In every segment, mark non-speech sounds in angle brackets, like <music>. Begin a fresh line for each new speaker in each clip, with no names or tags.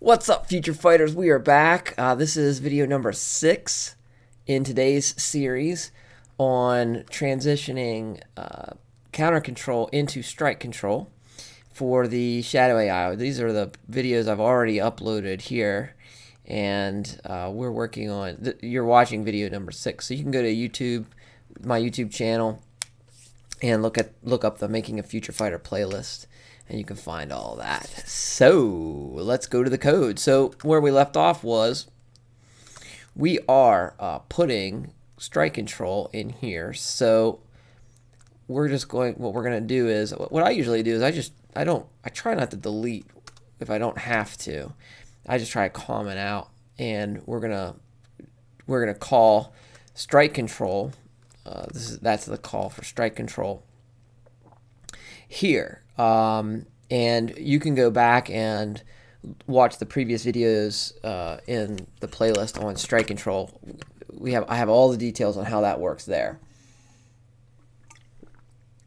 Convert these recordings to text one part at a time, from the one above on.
What's up, future fighters? We are back. Uh, this is video number six in today's series on transitioning uh, counter control into strike control for the Shadow AI. These are the videos I've already uploaded here, and uh, we're working on. you're watching video number six, so you can go to YouTube, my YouTube channel, and look at look up the Making a Future Fighter playlist and you can find all that. So let's go to the code. So where we left off was we are uh, putting strike control in here. So we're just going, what we're going to do is, what I usually do is I just, I don't, I try not to delete if I don't have to. I just try to comment out and we're going to, we're going to call strike control. Uh, this is, that's the call for strike control here. Um, and you can go back and watch the previous videos uh, in the playlist on strike control. We have I have all the details on how that works there.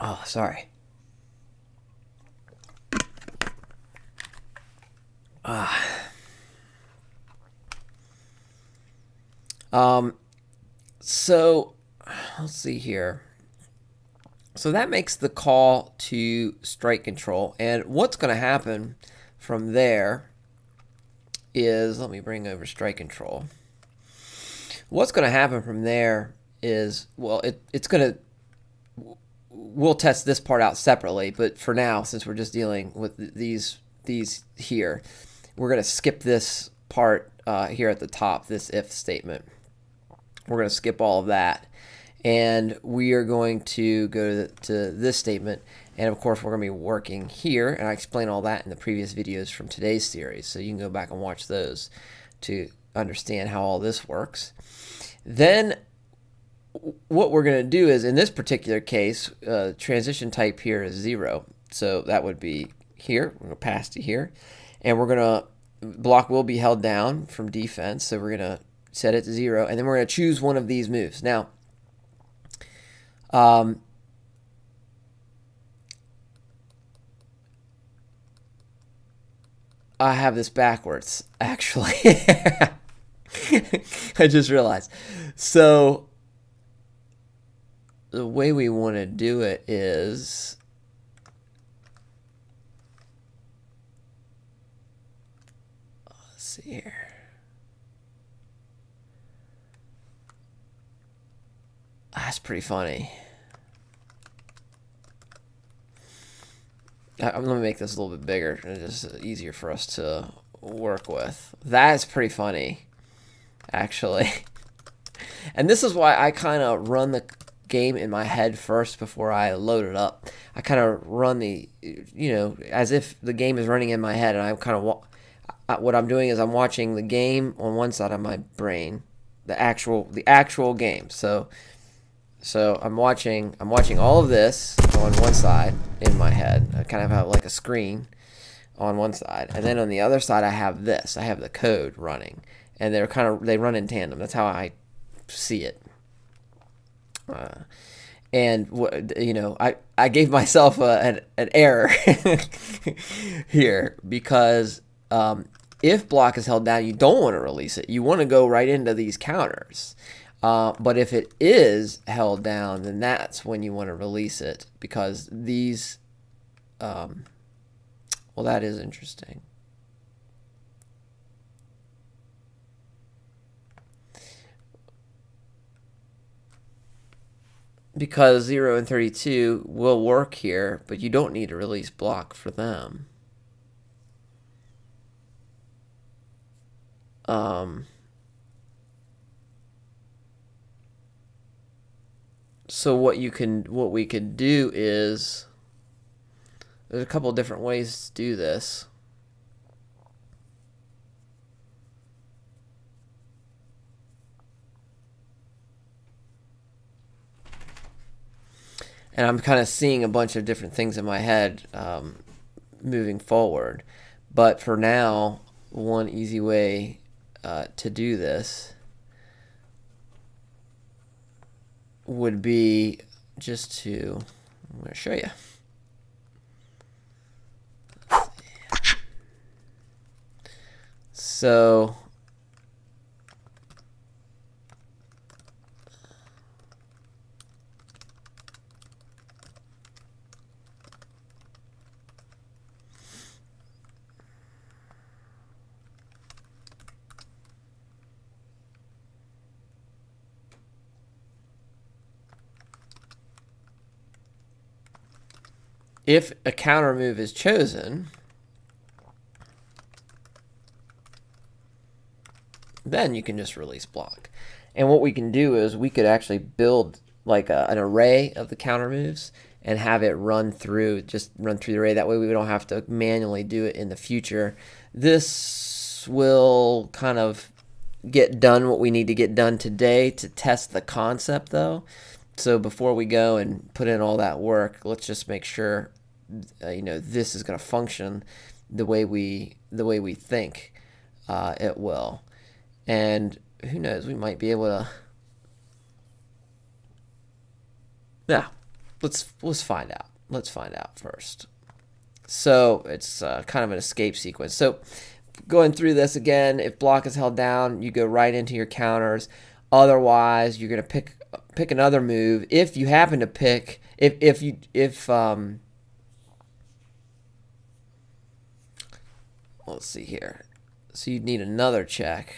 Oh, sorry. Ah. Um, so let's see here. So that makes the call to strike control. And what's going to happen from there is, let me bring over strike control. What's going to happen from there is, well, it, it's going to, we'll test this part out separately, but for now, since we're just dealing with these, these here, we're going to skip this part uh, here at the top, this if statement. We're going to skip all of that and we are going to go to, the, to this statement. And of course we're going to be working here. And I explain all that in the previous videos from today's series. So you can go back and watch those to understand how all this works. Then what we're going to do is in this particular case uh, transition type here is zero. So that would be here. We're going to pass to here. And we're going to block will be held down from defense. So we're going to set it to zero. And then we're going to choose one of these moves. Now um, I have this backwards, <laughs> actually. I just realized. So, the way we want to do it is let's see here. That's pretty funny. Uh, I'm going to make this a little bit bigger. It's just uh, easier for us to work with. That's pretty funny, actually. <laughs> and this is why I kind of run the game in my head first before I load it up. I kind of run the, you know, as if the game is running in my head, and I'm kind of what I'm doing is I'm watching the game on one side of my brain, the actual the actual game. So so I'm watching I'm watching all of this on one side in my head. I kind of have like a screen on one side, and then on the other side I have this. I have the code running, and they're kind of they run in tandem. That's how I see it. Uh, and you know, I I gave myself a, an an error <laughs> here because um, if block is held down, you don't want to release it. You want to go right into these counters. Uh, but if it is held down, then that's when you want to release it because these, um, well, that is interesting. Because 0 and 32 will work here, but you don't need a release block for them. Um, so what you can what we could do is there's a couple different ways to do this. And I'm kind of seeing a bunch of different things in my head um, moving forward. But for now, one easy way uh, to do this would be just to, I'm going to show you. So if a counter move is chosen, then you can just release block. And what we can do is we could actually build like a, an array of the counter moves and have it run through, just run through the array. That way we don't have to manually do it in the future. This will kind of get done what we need to get done today to test the concept though. So before we go and put in all that work, let's just make sure, uh, you know, this is going to function the way we the way we think uh, it will. And who knows, we might be able to. Yeah, let's let's find out. Let's find out first. So it's uh, kind of an escape sequence. So going through this again, if block is held down, you go right into your counters. Otherwise, you're gonna pick pick another move. If you happen to pick, if if you if um, let's see here. So you'd need another check.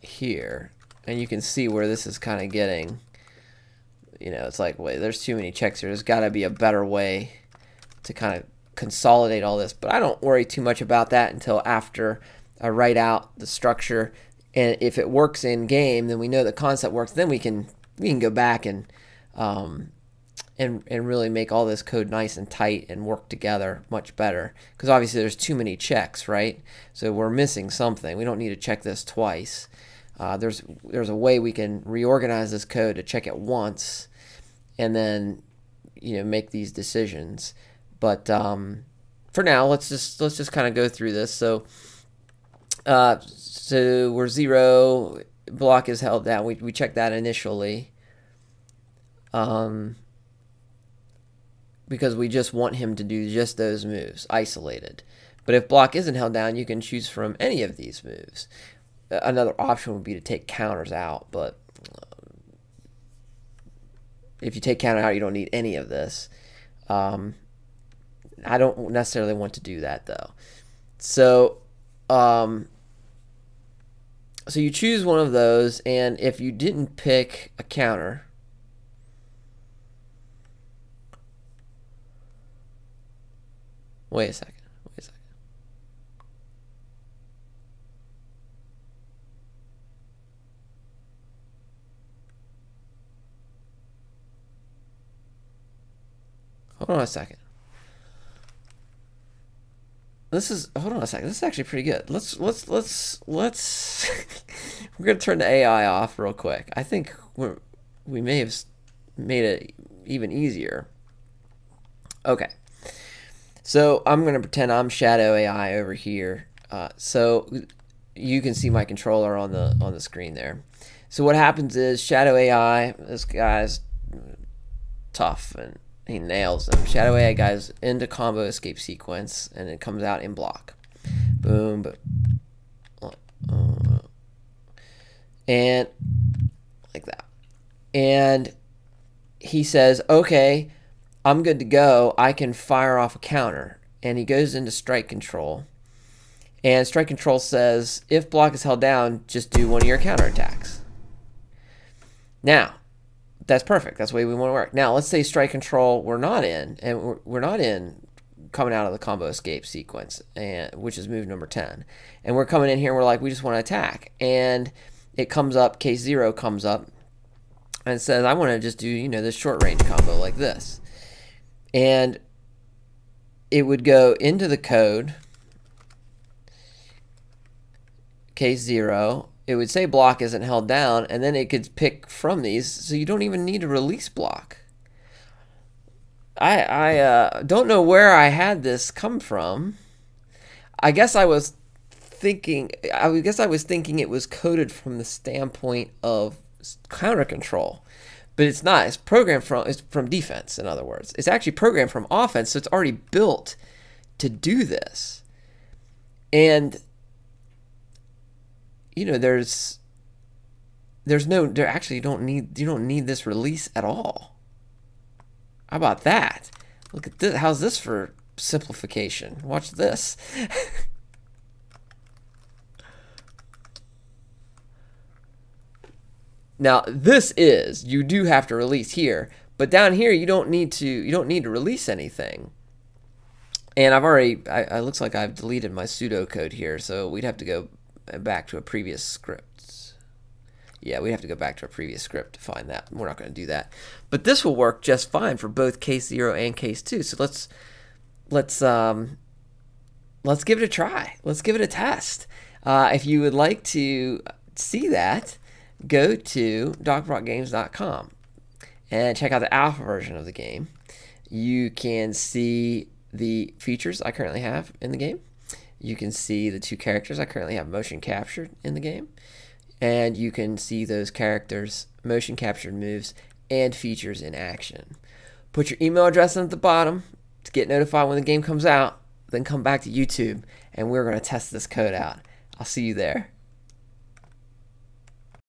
Here, and you can see where this is kind of getting. You know, it's like, wait, there's too many checks here. There's got to be a better way to kind of consolidate all this. But I don't worry too much about that until after I write out the structure. And if it works in game, then we know the concept works. Then we can we can go back and um, and and really make all this code nice and tight and work together much better. Because obviously there's too many checks, right? So we're missing something. We don't need to check this twice. Uh, there's there's a way we can reorganize this code to check it once, and then you know make these decisions. But um, for now, let's just let's just kind of go through this. So uh, so we're zero block is held down. We we check that initially. Um, because we just want him to do just those moves, isolated. But if block isn't held down, you can choose from any of these moves another option would be to take counters out, but um, if you take counter out, you don't need any of this. Um, I don't necessarily want to do that though. So, um, so you choose one of those, and if you didn't pick a counter, wait a second. wait a second. Hold on a second. This is hold on a second. This is actually pretty good. Let's let's let's let's <laughs> we're gonna turn the AI off real quick. I think we're we may have made it even easier. Okay. So I'm gonna pretend I'm Shadow AI over here. Uh, so you can see my controller on the on the screen there. So what happens is Shadow AI, this guy's tough and he nails them. Shadow AI guys into combo escape sequence, and it comes out in block. Boom, and like that. And he says, "Okay, I'm good to go. I can fire off a counter." And he goes into strike control. And strike control says, if block is held down, just do one of your counter attacks. Now, that's perfect. That's the way we want to work. Now, let's say strike control we're not in, and we're, we're not in coming out of the combo escape sequence, and which is move number 10. And we're coming in here and we're like, we just want to attack. And it comes up, case zero comes up, and says, I want to just do, you know, this short range combo like this. And it would go into the code, case zero, it would say block isn't held down, and then it could pick from these, so you don't even need to release block. I I uh, don't know where I had this come from. I guess I was thinking. I guess I was thinking it was coded from the standpoint of counter control, but it's not. It's programmed from it's from defense. In other words, it's actually programmed from offense, so it's already built to do this. And you know, there's there's no there actually you don't need you don't need this release at all. How about that? Look at this. How's this for simplification? Watch this. <laughs> now, this is you do have to release here, but down here you don't need to you don't need to release anything. And I've already I, it looks like I've deleted my pseudocode here, so we'd have to go back to a previous script. Yeah, we'd have to go back to a previous script to find that. We're not going to do that. But this will work just fine for both case 0 and case 2. So let's let's um let's give it a try. Let's give it a test. Uh, if you would like to see that, go to docbrockgames.com and check out the alpha version of the game. You can see the features I currently have in the game. You can see the two characters I currently have motion captured in the game and you can see those characters, motion captured moves, and features in action. Put your email address in at the bottom to get notified when the game comes out, then come back to YouTube and we're going to test this code out. I'll see you there.